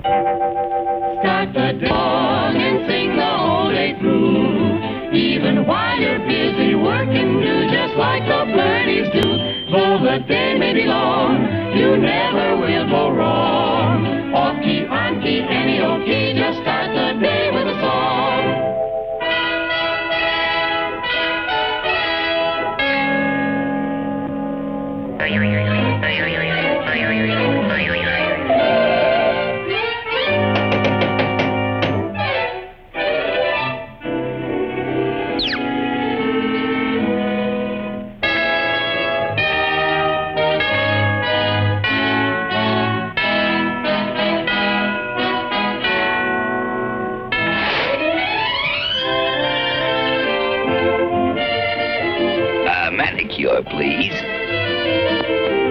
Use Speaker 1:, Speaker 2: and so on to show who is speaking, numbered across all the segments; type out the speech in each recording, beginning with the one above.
Speaker 1: Start the song and sing the whole day through. Even while you're busy working, do just like the birdies do. Though the day may be long, you never will go wrong. Off key, on key, any old key, just start the day with a song.
Speaker 2: A manicure, please.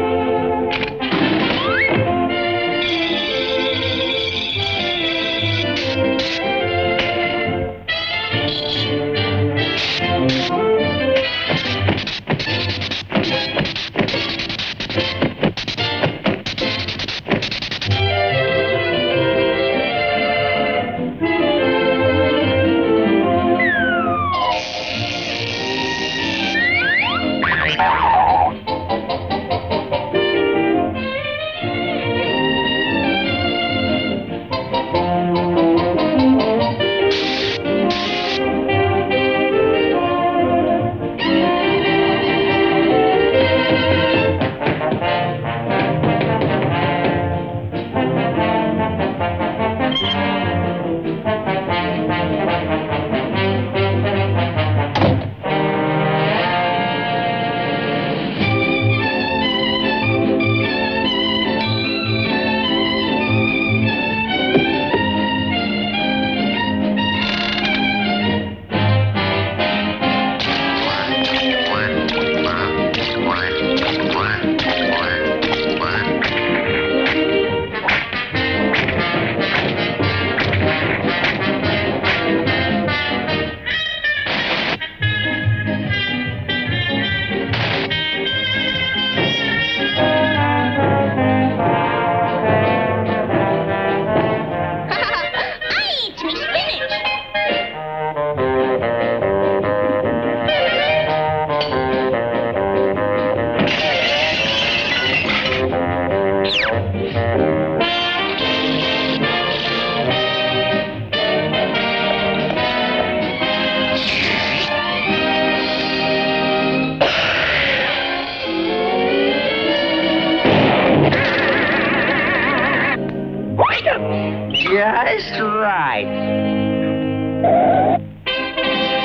Speaker 2: Just right.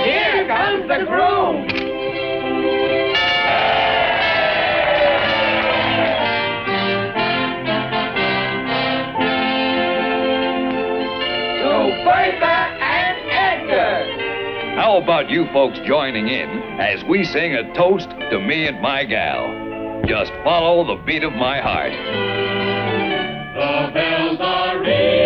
Speaker 1: Here comes the groom. To Bertha and Edgar.
Speaker 3: How about you folks joining in as we sing a toast to me and my gal? Just follow the beat of my heart.
Speaker 1: The bells are ringing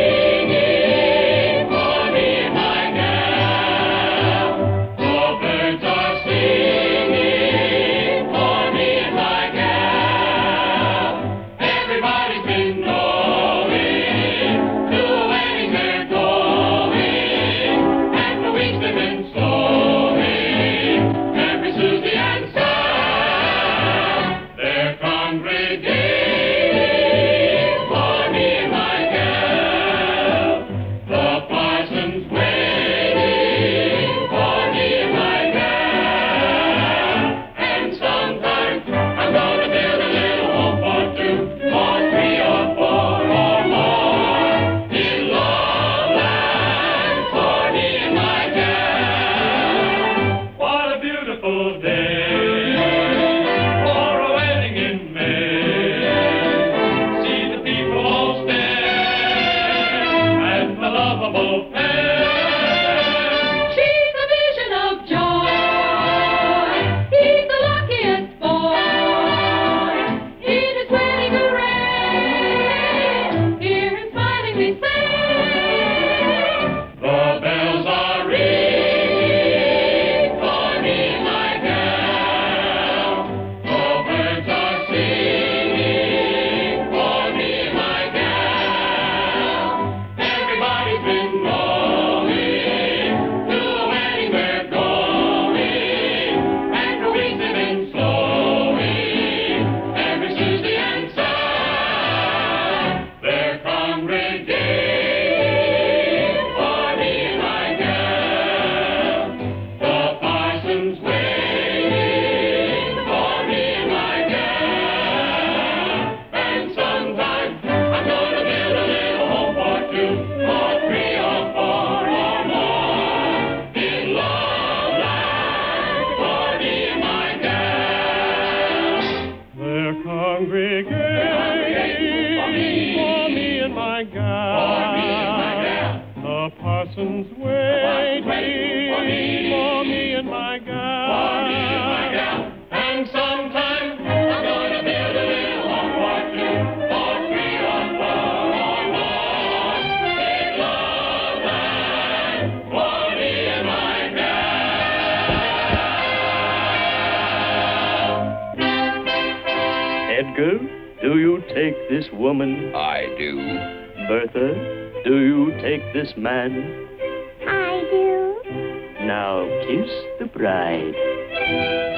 Speaker 4: parson's
Speaker 1: parson's
Speaker 4: waiting
Speaker 1: waiting for me.
Speaker 4: for me and my gal.
Speaker 1: And. And sometime I'm gonna build a little home for two, or three, or four, or more. Make love and for me and my gal.
Speaker 4: Edgar, do you take this woman?
Speaker 3: I do.
Speaker 4: Bertha, do you take this man?
Speaker 5: I do.
Speaker 4: Now kiss the bride.